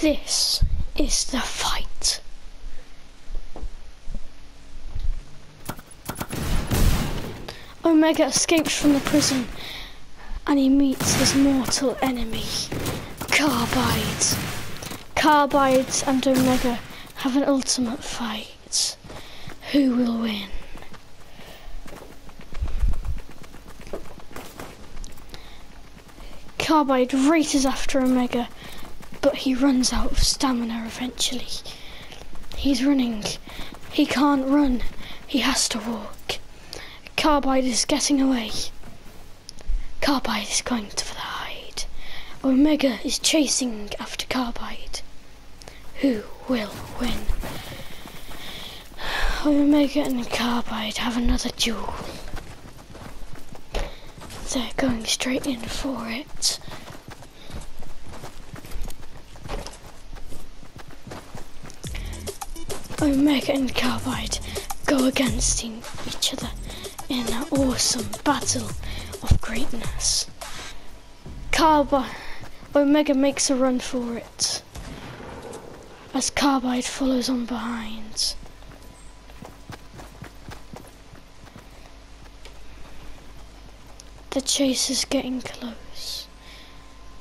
This is the fight. Omega escapes from the prison and he meets his mortal enemy, Carbide. Carbide and Omega have an ultimate fight. Who will win? Carbide races after Omega, but he runs out of stamina eventually. He's running. He can't run. He has to walk. Carbide is getting away. Carbide is going to the hide. Omega is chasing after Carbide. Who will win? Omega and Carbide have another duel. They're going straight in for it. Omega and Carbide go against each other in an awesome battle of greatness. Carbide, Omega makes a run for it as Carbide follows on behind. The chase is getting close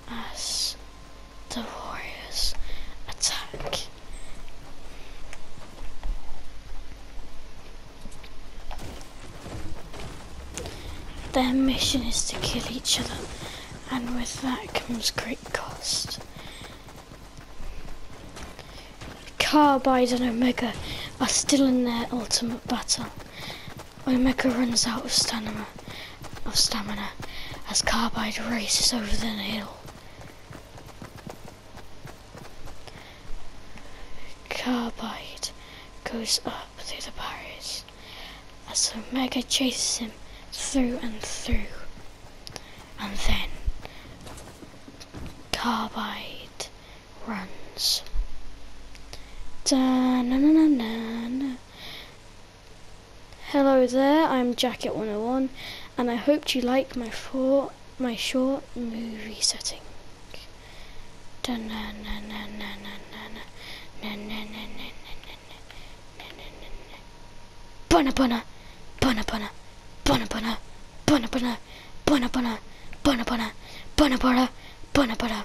as the warriors attack. Their mission is to kill each other, and with that comes great cost. Carbide and Omega are still in their ultimate battle. Omega runs out of stamina, of stamina as Carbide races over the hill. Carbide goes up through the barriers as Omega chases him through and through. And then Carbide runs. Da, na, na, na, na, na. Hello there, I'm Jacket 101 and I hope you like my for my short movie setting. Da, na, na, na, na, na, na, na, na, na, na, na, na, na, na, na, na. Bunna bunna, bunna bunna, bunna bunna, bunna bunna, bunna bunna, bunna bunna.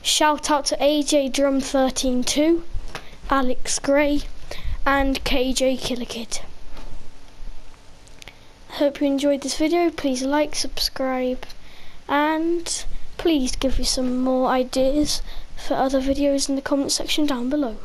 Shout out to AJ Drum 132, Alex Gray, and KJ Killer Kid. Hope you enjoyed this video. Please like, subscribe, and please give me some more ideas for other videos in the comment section down below.